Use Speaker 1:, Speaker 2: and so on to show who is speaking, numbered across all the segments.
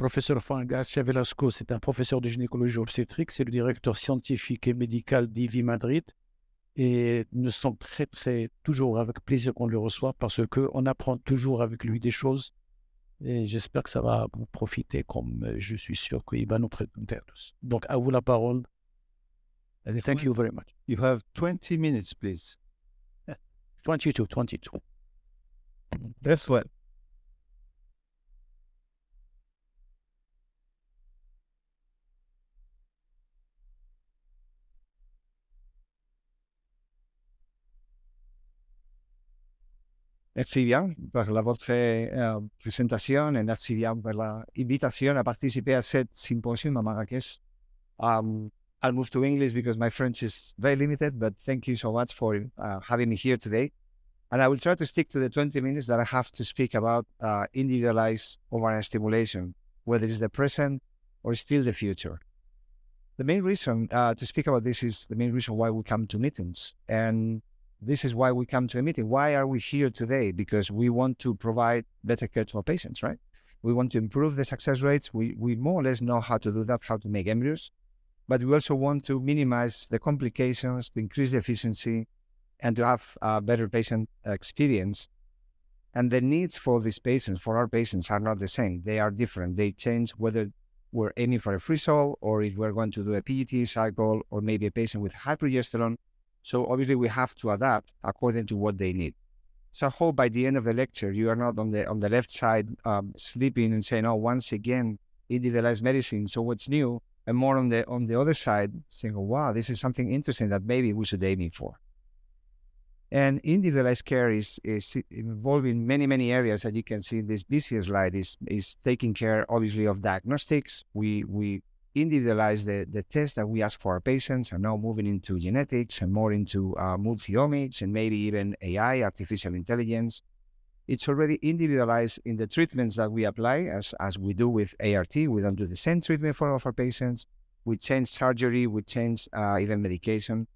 Speaker 1: Professeur Juan Garcia Velasco, c'est un professeur de gynécologie obstétrique, c'est le directeur scientifique et médical d'IVI Madrid. Et nous sommes très, très, toujours avec plaisir qu'on le reçoit parce qu'on apprend toujours avec lui des choses. Et j'espère que ça va vous profiter comme je suis sûr qu'il va nous présenter à tous. Donc, à vous la parole. Thank you very much.
Speaker 2: You have 20 minutes, please.
Speaker 1: 22, 22.
Speaker 2: That's bien pour la, et merci bien pour l'invitation à participer à cette symposium à Marrakech. Um, I'll move to English because my French is very limited, but thank you so much for uh, having me here today. And I will try to stick to the 20 minutes that I have to speak about uh, individualized ovarian stimulation, whether it's the present or still the future. The main reason uh, to speak about this is the main reason why we come to meetings. And this is why we come to a meeting. Why are we here today? Because we want to provide better care to our patients, right? We want to improve the success rates. We, we more or less know how to do that, how to make embryos, but we also want to minimize the complications, to increase the efficiency, and to have a better patient experience. And the needs for these patients, for our patients, are not the same. They are different. They change whether we're aiming for a freeze-all or if we're going to do a PGT cycle or maybe a patient with high so obviously we have to adapt according to what they need. So I hope by the end of the lecture, you are not on the on the left side um, sleeping and saying, "Oh, once again, individualized medicine. So what's new?" And more on the on the other side, saying, oh, "Wow, this is something interesting that maybe we should aim for." And individualized care is is involving many many areas that you can see in this busy slide. is is taking care obviously of diagnostics. We we individualize the, the test that we ask for our patients and now moving into genetics and more into uh, multiomics and maybe even AI, artificial intelligence. It's already individualized in the treatments that we apply as, as we do with ART. We don't do the same treatment for all of our patients. We change surgery, we change uh, even medication.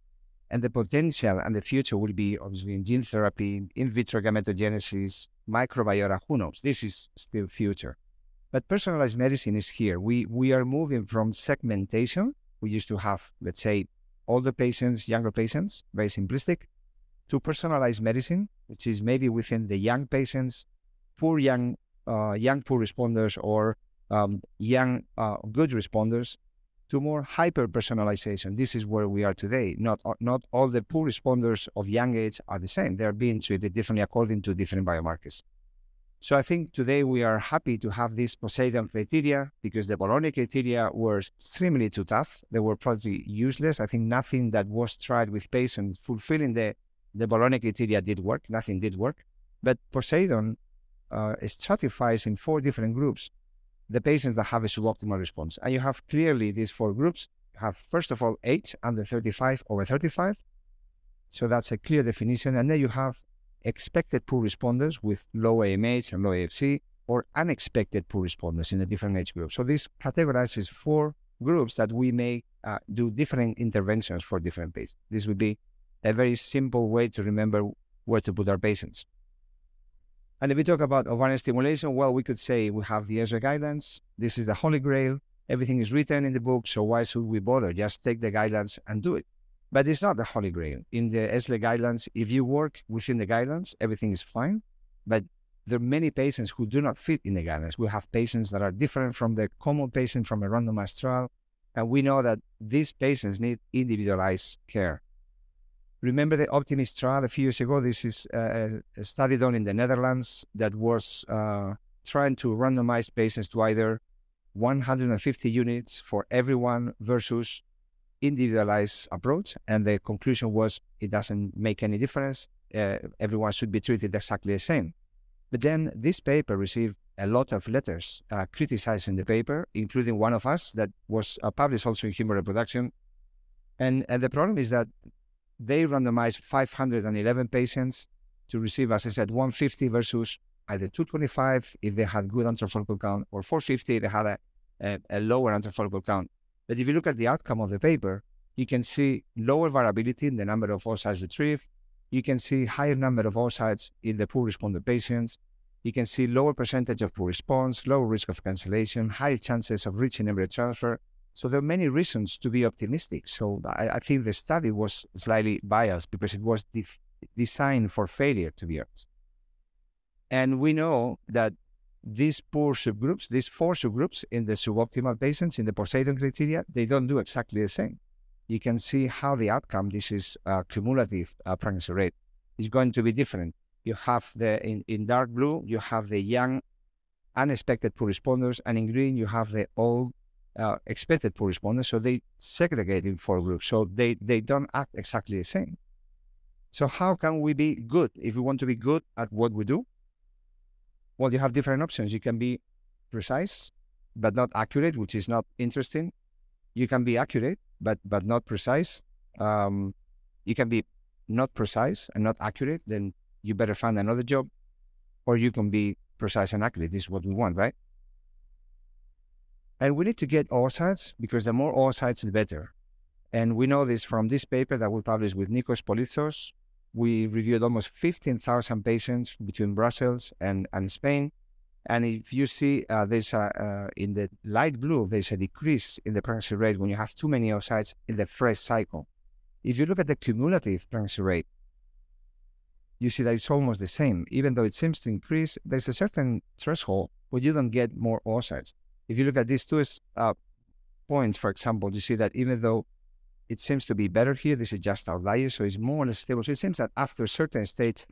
Speaker 2: And the potential and the future will be obviously in gene therapy, in vitro gametogenesis, microbiota, who knows? This is still future. But personalized medicine is here. We we are moving from segmentation. We used to have, let's say, older patients, younger patients, very simplistic, to personalized medicine, which is maybe within the young patients, poor young, uh, young poor responders, or um, young uh, good responders, to more hyper personalization. This is where we are today. Not not all the poor responders of young age are the same. They are being treated differently according to different biomarkers. So I think today we are happy to have this Poseidon criteria because the Bologna criteria were extremely too tough. They were probably useless. I think nothing that was tried with patients fulfilling the, the Bologna criteria did work. Nothing did work. But Poseidon uh, stratifies in four different groups the patients that have a suboptimal response. And you have clearly these four groups. You have, first of all, age under 35, over 35. So that's a clear definition. And then you have expected poor responders with low AMH and low AFC, or unexpected poor responders in a different age group. So this categorizes four groups that we may uh, do different interventions for different patients. This would be a very simple way to remember where to put our patients. And if we talk about ovarian stimulation, well, we could say we have the ESHRE guidelines. This is the holy grail. Everything is written in the book, so why should we bother? Just take the guidelines and do it. But it's not the holy grail. In the ESHRE guidelines, if you work within the guidelines, everything is fine. But there are many patients who do not fit in the guidelines. We have patients that are different from the common patient from a randomized trial. And we know that these patients need individualized care. Remember the Optimist trial a few years ago? This is a, a study done in the Netherlands that was uh, trying to randomize patients to either 150 units for everyone versus individualized approach. And the conclusion was it doesn't make any difference. Uh, everyone should be treated exactly the same. But then this paper received a lot of letters uh, criticizing the paper, including one of us that was uh, published also in Human Reproduction. And, and the problem is that they randomized 511 patients to receive, as I said, 150 versus either 225 if they had good antral count, or 450 if they had a, a, a lower antral count. But if you look at the outcome of the paper, you can see lower variability in the number of oocytes retrieved. You can see higher number of oocytes in the poor responder patients. You can see lower percentage of poor response, lower risk of cancellation, higher chances of reaching embryo transfer. So there are many reasons to be optimistic. So I, I think the study was slightly biased because it was designed for failure, to be honest. And we know that these poor subgroups, these four subgroups in the suboptimal patients in the Poseidon criteria, they don't do exactly the same. You can see how the outcome, this is cumulative uh, pregnancy rate, is going to be different. You have the, in, in dark blue, you have the young, unexpected poor responders, and in green, you have the old, uh, expected poor responders. So they segregate in four groups. So they, they don't act exactly the same. So how can we be good if we want to be good at what we do? Well, you have different options. You can be precise, but not accurate, which is not interesting. You can be accurate, but but not precise. Um, you can be not precise and not accurate. Then you better find another job, or you can be precise and accurate. This is what we want, right? And we need to get all sides because the more all sides, the better. And we know this from this paper that we published with Nikos Polyzos we reviewed almost 15,000 patients between Brussels and, and Spain. And if you see uh, there's a, uh, in the light blue, there's a decrease in the pregnancy rate when you have too many oocytes in the first cycle. If you look at the cumulative pregnancy rate, you see that it's almost the same. Even though it seems to increase, there's a certain threshold where you don't get more oocytes. If you look at these two uh, points, for example, you see that even though it seems to be better here. This is just outlier, so it's more or less stable. So it seems that after a certain stage,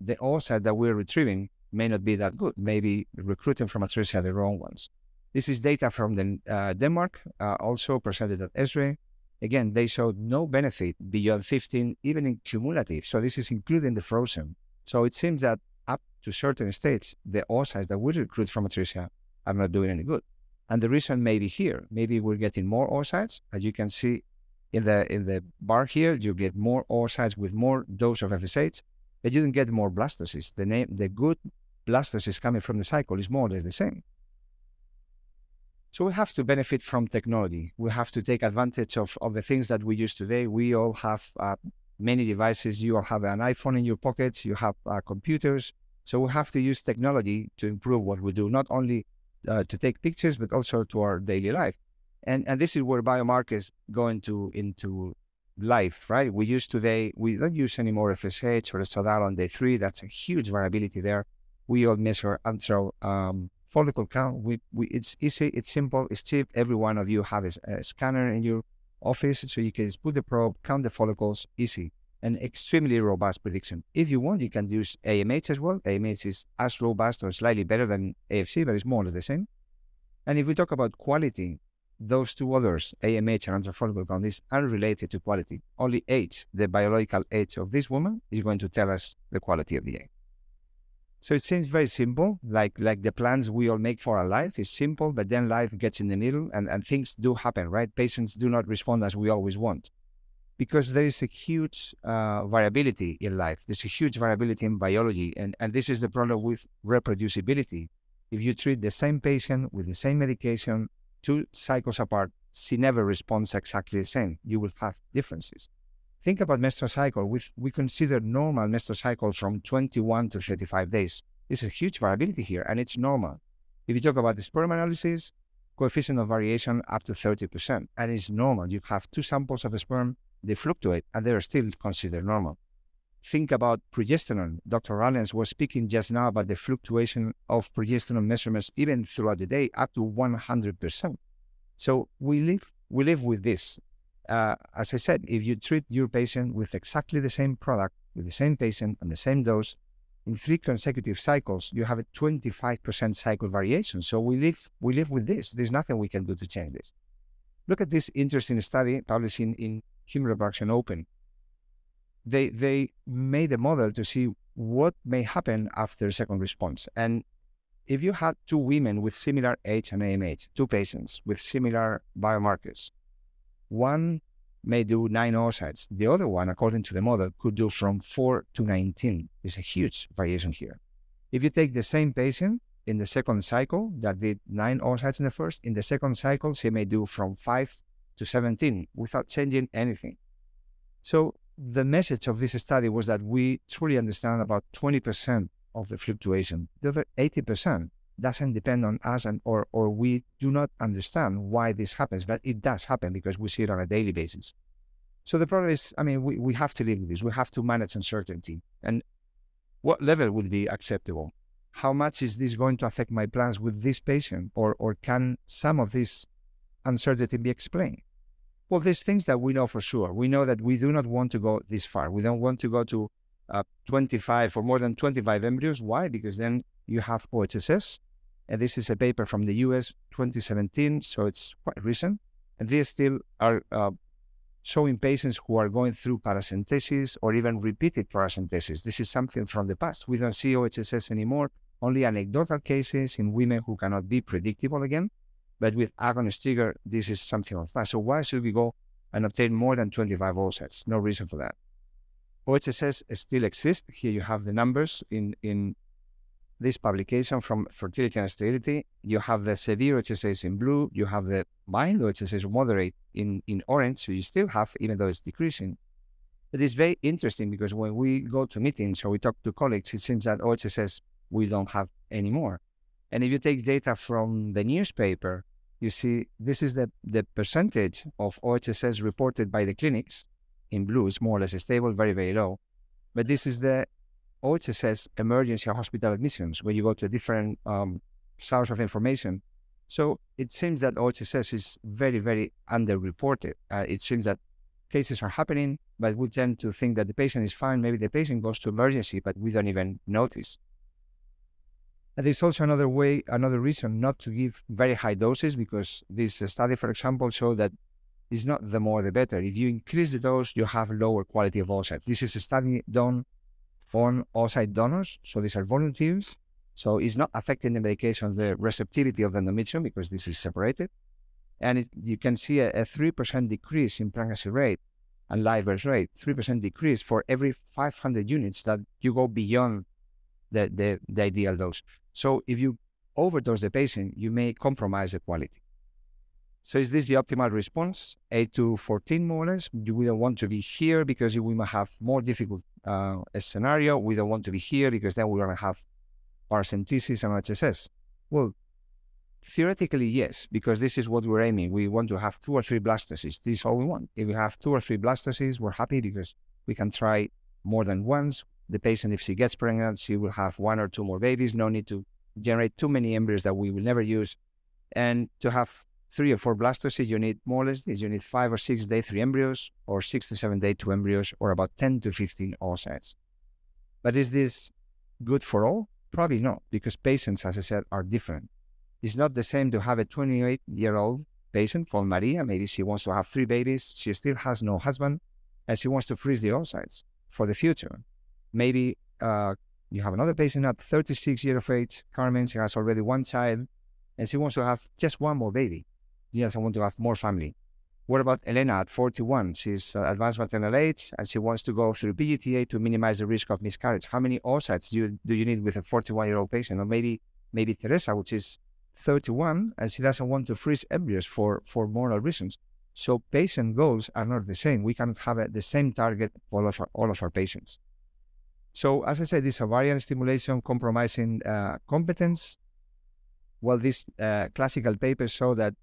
Speaker 2: the oocyte that we're retrieving may not be that good. Maybe recruiting from atresia the wrong ones. This is data from the, uh, Denmark, uh, also presented at ESHRE. Again, they showed no benefit beyond 15, even in cumulative. So this is including the frozen. So it seems that up to certain states, the oocytes that we recruit from atresia are not doing any good. And the reason may be here. Maybe we're getting more oocytes. As you can see, in the in the bar here, you get more oocytes with more dose of FSH, but you don't get more blastocysts. The name, the good blastocysts coming from the cycle is more or less the same. So we have to benefit from technology. We have to take advantage of, of the things that we use today. We all have uh, many devices. You all have an iPhone in your pockets. You have uh, computers. So we have to use technology to improve what we do, not only uh, to take pictures, but also to our daily life. And and this is where biomarkers go into into life, right? We use today, we don't use anymore FSH or Estradiol on day three. That's a huge variability there. We all measure antral um, follicle count. We, we it's easy, it's simple, it's cheap. Every one of you have a, a scanner in your office, so you can just put the probe, count the follicles, easy, and extremely robust prediction. If you want, you can use AMH as well. AMH is as robust or slightly better than AFC, but it's more or less the same. And if we talk about quality, those two others, AMH and count, is unrelated to quality. Only age, the biological age of this woman, is going to tell us the quality of the egg. So it seems very simple, like like the plans we all make for our life is simple, but then life gets in the middle and, and things do happen, right? Patients do not respond as we always want. Because there is a huge uh, variability in life. There's a huge variability in biology. And, and this is the problem with reproducibility. If you treat the same patient with the same medication two cycles apart, she never responds exactly the same. You will have differences. Think about menstrual cycle. We, we consider normal menstrual cycles from 21 to 35 days. There's a huge variability here, and it's normal. If you talk about the sperm analysis, coefficient of variation up to 30%, and it's normal. You have two samples of sperm, they fluctuate, and they're still considered normal think about progesterone. Dr. Rallens was speaking just now about the fluctuation of progesterone measurements even throughout the day, up to 100%. So we live, we live with this. Uh, as I said, if you treat your patient with exactly the same product, with the same patient and the same dose, in three consecutive cycles, you have a 25% cycle variation. So we live, we live with this. There's nothing we can do to change this. Look at this interesting study published in, in Human Reproduction Open they they made a model to see what may happen after second response. And if you had two women with similar age and AMH, two patients with similar biomarkers, one may do nine oocytes. The other one, according to the model, could do from four to 19. There's a huge variation here. If you take the same patient in the second cycle that did nine oocytes in the first, in the second cycle, she may do from five to 17 without changing anything. So the message of this study was that we truly understand about 20% of the fluctuation. The other 80% doesn't depend on us and or or we do not understand why this happens, but it does happen because we see it on a daily basis. So the problem is, I mean, we, we have to live with this. We have to manage uncertainty. And what level would be acceptable? How much is this going to affect my plans with this patient? Or or can some of this uncertainty be explained? Well, there's things that we know for sure. We know that we do not want to go this far. We don't want to go to uh, 25 or more than 25 embryos. Why? Because then you have OHSS. And this is a paper from the US 2017, so it's quite recent. And these still are uh, showing patients who are going through paracentesis or even repeated paracentesis. This is something from the past. We don't see OHSS anymore, only anecdotal cases in women who cannot be predictable again. But with agonist trigger, this is something past. So why should we go and obtain more than 25 oocytes? No reason for that. OHSS still exists. Here you have the numbers in, in this publication from Fertility and Sterility. You have the severe OHSS in blue, you have the mild OHSS moderate in, in orange, so you still have, even though it's decreasing. It is very interesting because when we go to meetings or we talk to colleagues, it seems that OHSS we don't have anymore. And if you take data from the newspaper, you see this is the, the percentage of OHSS reported by the clinics in blue is more or less stable, very, very low. But this is the OHSS emergency hospital admissions, where you go to a different um, source of information. So it seems that OHSS is very, very underreported. Uh, it seems that cases are happening, but we tend to think that the patient is fine. Maybe the patient goes to emergency, but we don't even notice. And there's also another way, another reason not to give very high doses because this study, for example, showed that it's not the more the better. If you increase the dose, you have lower quality of oocyte. This is a study done on oocyte donors. So these are volunteers. So it's not affecting the medication, the receptivity of the endometrium because this is separated. And it, you can see a, a 3% decrease in pregnancy rate and live birth rate, 3% decrease for every 500 units that you go beyond the, the, the ideal dose. So if you overdose the patient, you may compromise the quality. So is this the optimal response? 8 to 14 more or less. We don't want to be here because we might have more difficult uh, scenario. We don't want to be here because then we're going to have paracentesis and HSS. Well, theoretically, yes, because this is what we're aiming. We want to have two or three blastocysts. This is all we want. If we have two or three blastocysts, we're happy because we can try more than once. The patient, if she gets pregnant, she will have one or two more babies. No need to generate too many embryos that we will never use. And to have three or four blastocysts, you need more or less this. You need five or six day three embryos, or six to seven day two embryos, or about 10 to 15 oocytes. But is this good for all? Probably not, because patients, as I said, are different. It's not the same to have a 28 year old patient called Maria. Maybe she wants to have three babies. She still has no husband, and she wants to freeze the oocytes for the future. Maybe uh, you have another patient at 36 years of age, Carmen. She has already one child, and she wants to have just one more baby yes, I want to have more family. What about Elena at 41? She's uh, advanced maternal age and she wants to go through PGTA to minimize the risk of miscarriage. How many oocytes do you, do you need with a 41 year old patient? Or maybe maybe Teresa, which is 31, and she doesn't want to freeze embryos for, for moral reasons. So patient goals are not the same. We cannot have a, the same target for all of our, all of our patients. So as I said, this ovarian stimulation compromising uh, competence. Well, these uh, classical papers show that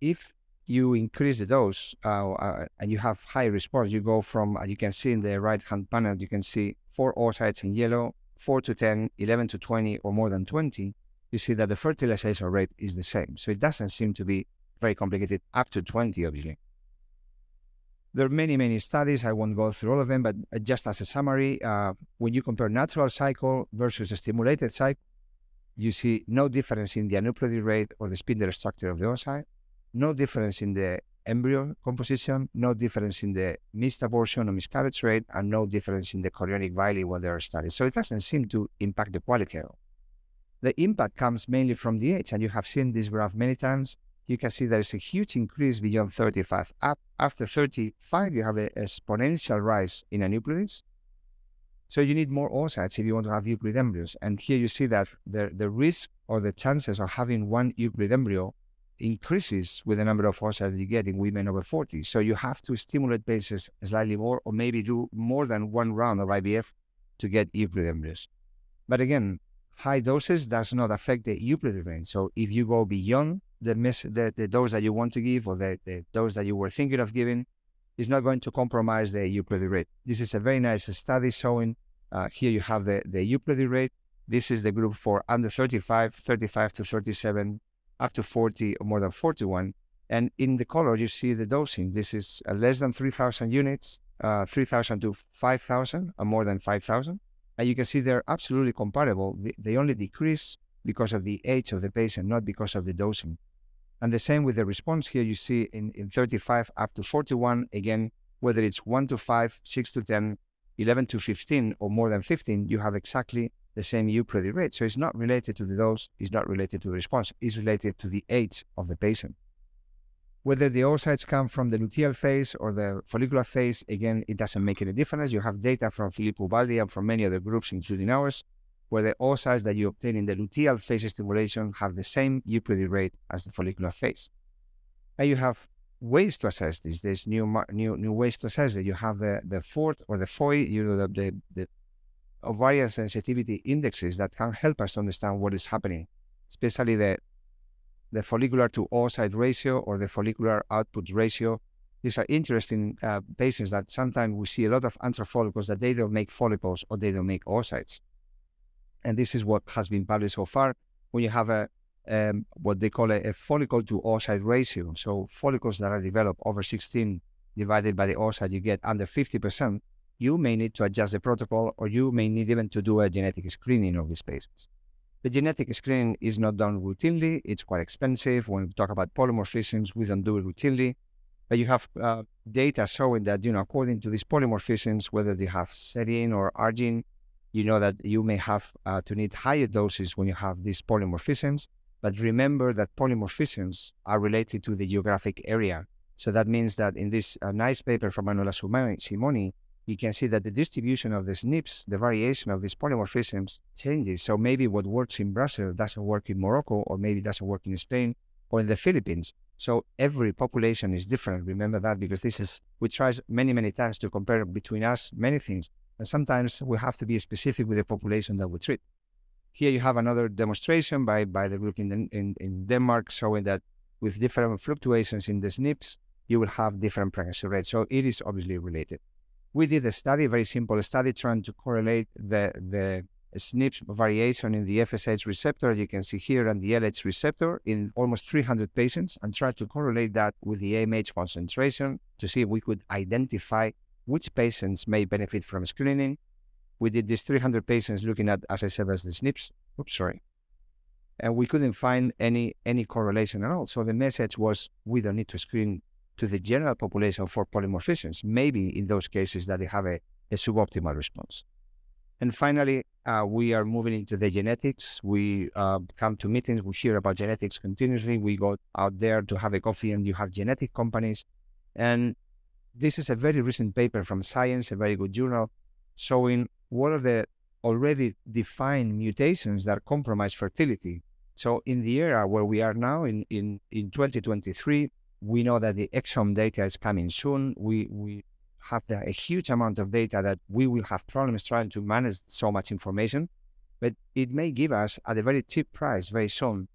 Speaker 2: if you increase the dose uh, uh, and you have high response, you go from, as you can see in the right hand panel, you can see four oocytes in yellow, 4 to 10, 11 to 20, or more than 20. You see that the fertilization rate is the same. So it doesn't seem to be very complicated up to 20, obviously. There are many, many studies. I won't go through all of them, but uh, just as a summary, uh, when you compare natural cycle versus a stimulated cycle, you see no difference in the aneuploidy rate or the spindle structure of the oocyte no difference in the embryo composition, no difference in the missed abortion or miscarriage rate, and no difference in the chorionic villi when they are studied. So it doesn't seem to impact the quality at all. The impact comes mainly from the age, and you have seen this graph many times. You can see there is a huge increase beyond 35. Up after 35, you have an exponential rise in aneuploidies. So you need more oocytes if you want to have euploid embryos. And here you see that the, the risk or the chances of having one euploid embryo increases with the number of oocytes you get in women over 40. So you have to stimulate bases slightly more or maybe do more than one round of IVF to get euploid embryos. But again, high doses does not affect the euploid range. So if you go beyond the, the, dose that you want to give or the, the dose that you were thinking of giving, is not going to compromise the euploid rate. This is a very nice study showing uh, here you have the, the euploid rate. This is the group for under 35, 35 to 37, up to 40 or more than 41. And in the color, you see the dosing. This is uh, less than 3,000 units, uh, 3,000 to 5,000, or more than 5,000. And you can see they're absolutely comparable. They, they only decrease because of the age of the patient, not because of the dosing. And the same with the response here, you see in, in 35 up to 41, again, whether it's 1 to 5, 6 to 10, 11 to 15, or more than 15, you have exactly the same euploid rate. So it's not related to the dose, it's not related to the response, it's related to the age of the patient. Whether the oocytes come from the luteal phase or the follicular phase, again, it doesn't make any difference. You have data from Filippo Ubaldi and from many other groups, including ours, where the oocytes that you obtain in the luteal phase stimulation have the same euploid rate as the follicular phase. And you have ways to assess this. There's new new new ways to assess it. You have the the FORT or the FOI, you know, the, the, the ovarian sensitivity indexes that can help us understand what is happening, especially the the follicular to oocyte ratio or the follicular output ratio. These are interesting uh, patients that sometimes we see a lot of antral follicles that they don't make follicles or they don't make oocytes. And this is what has been published so far. When you have a um, what they call a, a, follicle to oocyte ratio, so follicles that are developed over 16 divided by the oocyte, you get under 50%, you may need to adjust the protocol or you may need even to do a genetic screening of these patients. The genetic screening is not done routinely. It's quite expensive. When we talk about polymorphisms, we don't do it routinely. But you have uh, data showing that, you know, according to these polymorphisms, whether they have serine or argine, you know that you may have uh, to need higher doses when you have these polymorphisms. But remember that polymorphisms are related to the geographic area. So that means that in this uh, nice paper from Manuela Simoni, you can see that the distribution of the SNPs, the variation of these polymorphisms changes. So maybe what works in Brazil doesn't work in Morocco, or maybe doesn't work in Spain or in the Philippines. So every population is different. Remember that because this is, we try many, many times to compare between us many things. And sometimes we have to be specific with the population that we treat. Here you have another demonstration by, by the group in, in, in Denmark showing that with different fluctuations in the SNPs, you will have different pregnancy rates. So it is obviously related we did a study, very simple study, trying to correlate the, the SNP variation in the FSH receptor, as you can see here, and the LH receptor in almost 300 patients, and try to correlate that with the AMH concentration to see if we could identify which patients may benefit from screening. We did these 300 patients looking at, as I said, as the SNPs. Oops, sorry. And we couldn't find any any correlation at all. So the message was we don't need to screen to the general population for polymorphisms, maybe in those cases that they have a, a suboptimal response. And finally, uh, we are moving into the genetics. We uh, come to meetings, we hear about genetics continuously. We go out there to have a coffee, and you have genetic companies. And this is a very recent paper from Science, a very good journal, showing what are the already defined mutations that compromise fertility. So, in the era where we are now, in, in, in 2023, we know that the exome data is coming soon. We we have the, a huge amount of data that we will have problems trying to manage so much information, but it may give us at a very cheap price very soon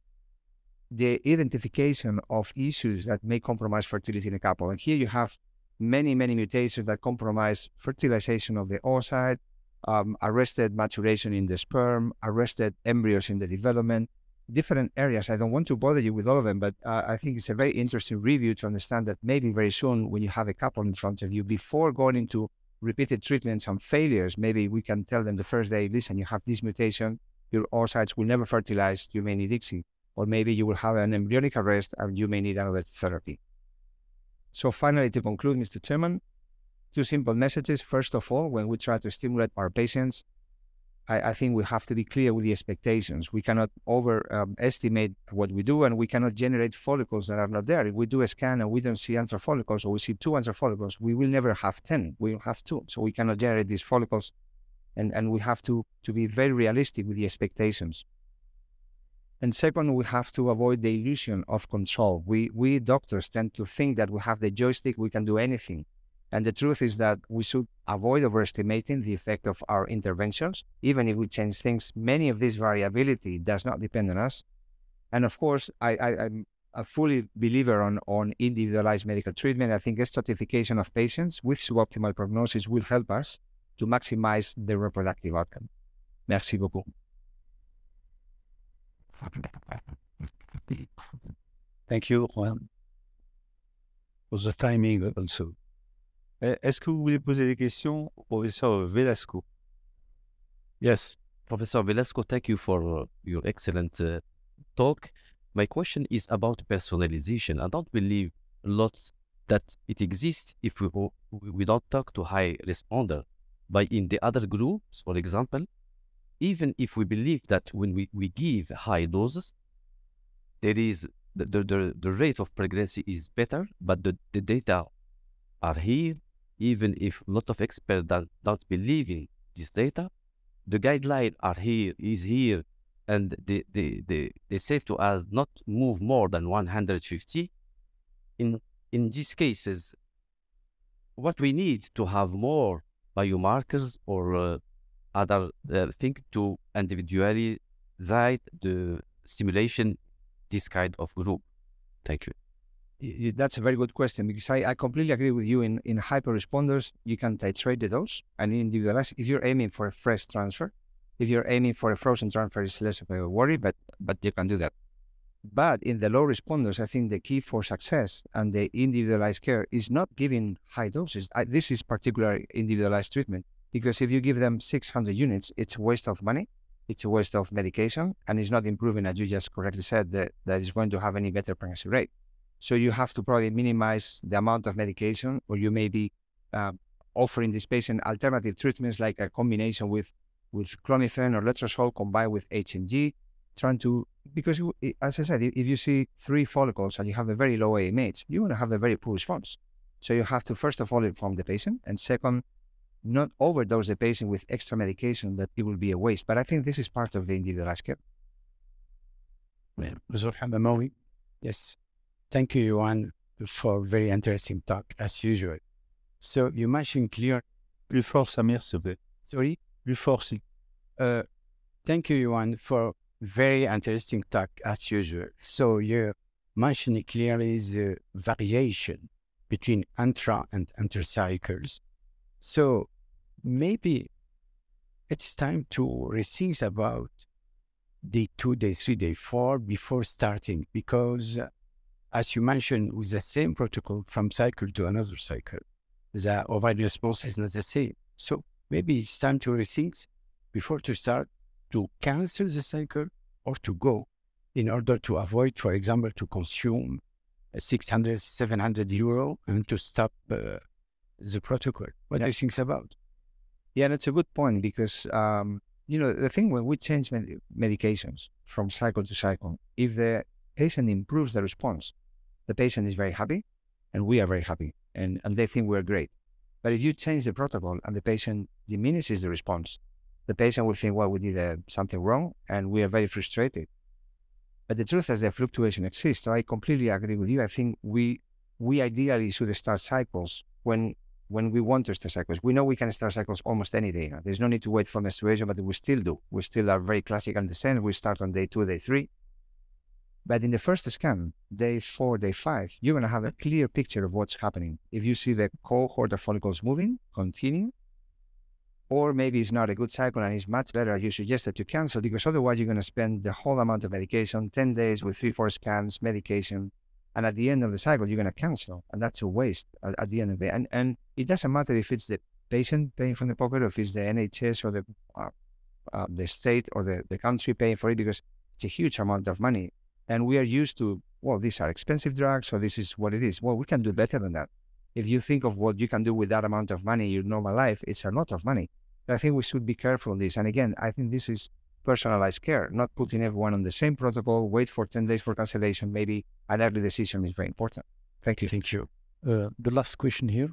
Speaker 2: the identification of issues that may compromise fertility in a couple. And here you have many, many mutations that compromise fertilization of the oocyte, um, arrested maturation in the sperm, arrested embryos in the development, different areas. I don't want to bother you with all of them, but uh, I think it's a very interesting review to understand that maybe very soon, when you have a couple in front of you, before going into repeated treatments and failures, maybe we can tell them the first day, listen, you have this mutation, your oocytes will never fertilize, you may need ICSI. Or maybe you will have an embryonic arrest and you may need another therapy. So finally, to conclude, Mr. Chairman, two simple messages. First of all, when we try to stimulate our patients, I, I, think we have to be clear with the expectations. We cannot overestimate um, what we do, and we cannot generate follicles that are not there. If we do a scan and we don't see antral follicles, or we see two antral follicles, we will never have 10. We will have two. So we cannot generate these follicles, and, and we have to, to be very realistic with the expectations. And second, we have to avoid the illusion of control. We, we doctors tend to think that we have the joystick, we can do anything. And the truth is that we should avoid overestimating the effect of our interventions. Even if we change things, many of this variability does not depend on us. And of course, I, I, I'm a fully believer on, on individualized medical treatment. I think stratification of patients with suboptimal prognosis will help us to maximize the reproductive outcome. Merci beaucoup.
Speaker 1: Thank you, Juan. For the timing also.
Speaker 3: Est-ce que vous voulez poser des questions au professeur Velasco?
Speaker 1: Yes.
Speaker 4: Professor Velasco, thank you for your excellent uh, talk. My question is about personalization. I don't believe a lot that it exists if we, we don't talk to high responder. But in the other groups, for example, even if we believe that when we, we give high doses, there is the, the, the rate of pregnancy is better, but the, the data are here, even if a lot of experts don't, don't believe in this data, the guideline are here, is here, and they, they, they, they say to us not move more than 150. In, in these cases, what we need to have more biomarkers or uh, other uh, thing to individually individualize the stimulation this kind of group? Thank
Speaker 2: you. That's a very good question because I, I completely agree with you. In, in hyper responders, you can titrate the dose and individualize. If you're aiming for a fresh transfer, if you're aiming for a frozen transfer, it's less of a worry, but but you can do that. But in the low responders, I think the key for success and the individualized care is not giving high doses. I, this is particular individualized treatment because if you give them 600 units, it's a waste of money it's a waste of medication and it's not improving, as you just correctly said, that, that is going to have any better pregnancy rate. So you have to probably minimize the amount of medication, or you may be uh, offering this patient alternative treatments like a combination with with clomiphene or letrozole combined with HMG, trying to because as I said, if you see three follicles and you have a very low AMH, you're going to have a very poor response. So you have to first of all inform the patient, and second, not overdose the patient with extra medication that it will be a waste. But I think this is part of the individualized care.
Speaker 1: Yes. Thank you, Yuan, for a very interesting talk, as usual. So you mentioned clear...
Speaker 3: Plus fort, Samir, s'il
Speaker 1: Sorry?
Speaker 3: Plus fort.
Speaker 1: Uh, thank you, Yuan, for very interesting talk, as usual. So you mentioned clearly the variation between intra and intercycles. So maybe it's time to rethink about day two, day three, day four before starting, because uh, as you mentioned, with the same protocol from cycle to another cycle, the ovarian response is not the same. So maybe it's time to rethink before to start to cancel the cycle or to go in order to avoid, for example, to consume 600, 700 euro and to stop uh, the protocol. What yeah. do you think about?
Speaker 2: Yeah, that's a good point because um, you know the thing when we change med- medications from cycle to cycle, if the patient improves the response, the patient is very happy, and we are very happy, and and they think we're great. But if you change the protocol and the patient diminishes the response, the patient will think, well, we did uh, something wrong, and we are very frustrated. But the truth is the fluctuation exists. So I completely agree with you. I think we we ideally should start cycles when when we want to start cycles. We know we can start cycles almost any day. There's no need to wait for menstruation, but we still do. We still are very classical in the sense we start on day two, day three. But in the first scan, day four, day five, you're going to have a clear picture of what's happening. If you see the cohort of follicles moving, continue. Or maybe it's not a good cycle and it's much better, you suggest that you cancel because otherwise you're going to spend the whole amount of medication, 10 days with three, four scans, medication, and at the end of the cycle, you're going to cancel. And that's a waste at, at, the end of the. And, and it doesn't matter if it's the patient paying from the pocket or if it's the NHS or the, uh, uh, the state or the, the country paying for it because it's a huge amount of money. And we are used to, well, these are expensive drugs, so this is what it is. Well, we can do better than that. If you think of what you can do with that amount of money in your normal life, it's a lot of money. But I think we should be careful on this. And again, I think this is personalized care, not putting everyone on the same protocol, wait for 10 days for cancellation. Maybe an early decision is very important. Thank you.
Speaker 1: Thank you. Uh, the last question here.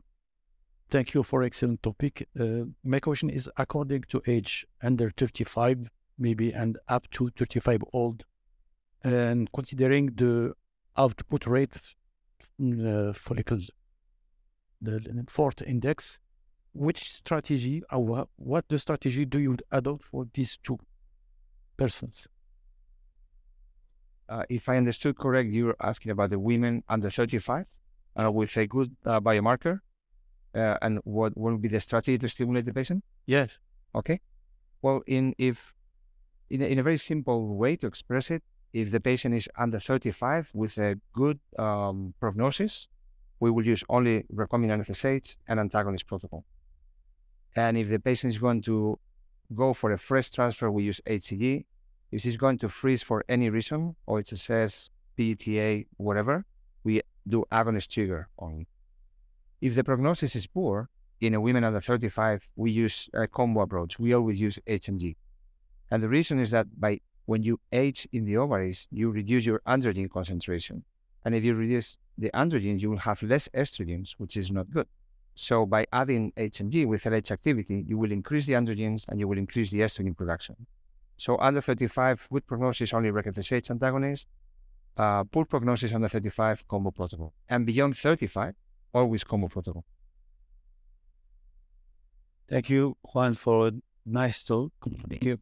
Speaker 1: Thank you for excellent topic. Uh, my question is according to age under 35, maybe, and up to 35 old, and considering the output rate uh, follicles, the fourth index. Which strategy or what the strategy do you adopt for these two persons?
Speaker 2: Uh, if I understood correct, you're asking about the women under 35 uh, with a good uh, biomarker. Uh, and what would be the strategy to stimulate the patient?
Speaker 1: Yes.
Speaker 2: Okay. Well, in if in a, in a very simple way to express it, if the patient is under 35 with a good um, prognosis, we will use only recombinant FSH and antagonist protocol. And if the patient is going to go for a fresh transfer, we use HCG. If she's going to freeze for any reason, or it says PETA, whatever, we do agonist trigger only. If the prognosis is poor, in a women under 35, we use a combo approach. We always use HMG. And the reason is that by when you age in the ovaries, you reduce your androgen concentration. And if you reduce the androgens, you will have less estrogens, which is not good. So by adding HMG with LH activity, you will increase the androgens and you will increase the estrogen production. So under 35, good prognosis, only REC-FSH antagonist. Uh, poor prognosis under 35, combo protocol. And beyond 35, always combo protocol.
Speaker 3: Thank you, Juan, for a nice talk.
Speaker 2: Thank you.